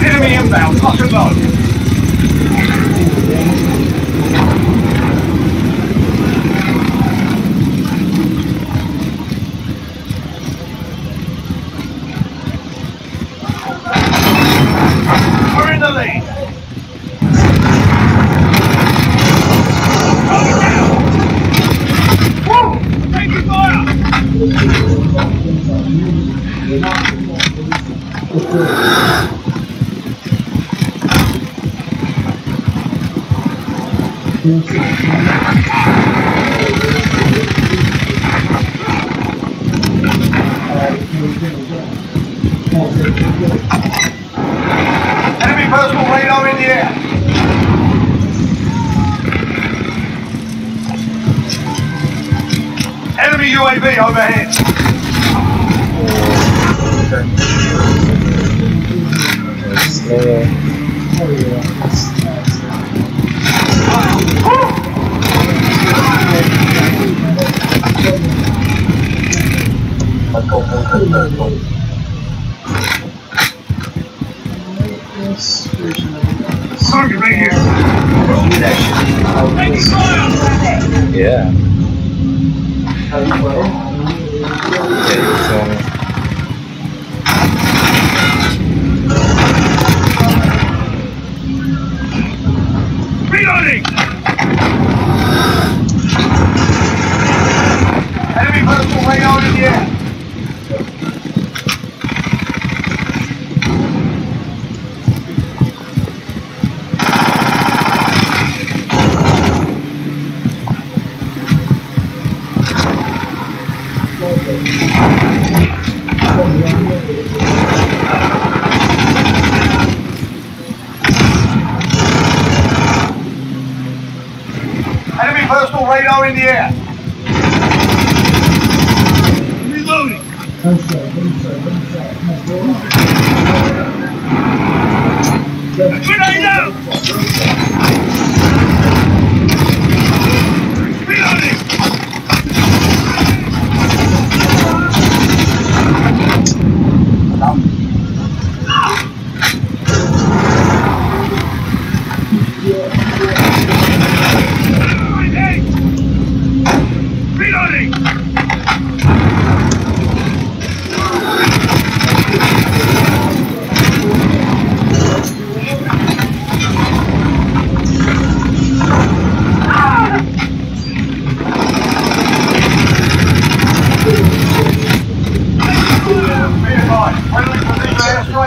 got enemy inbound. Lock and load. We're in Enemy personal radar in the air. Enemy UAV overhead. Slow. Target right here. Taking fire! Yeah. Yeah, you were telling me. Radar in the air. Reloading.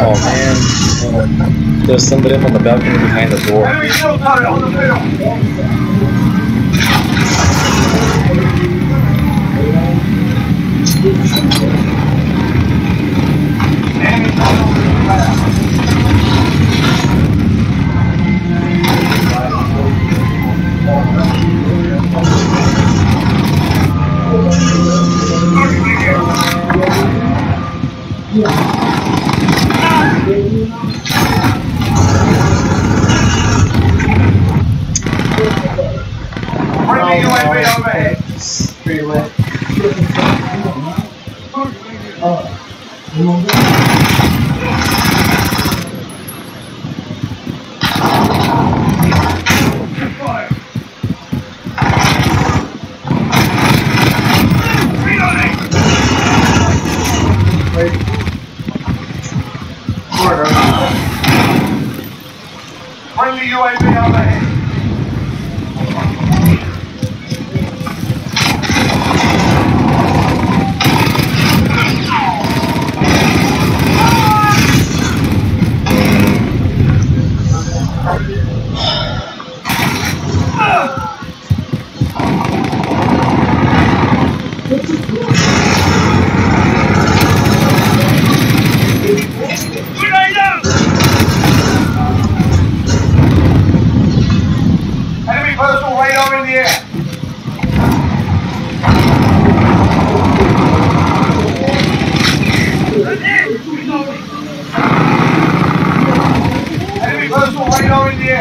Oh man. There's somebody up on the balcony behind the door. Reloading. Friendly UAV overhead. Grenade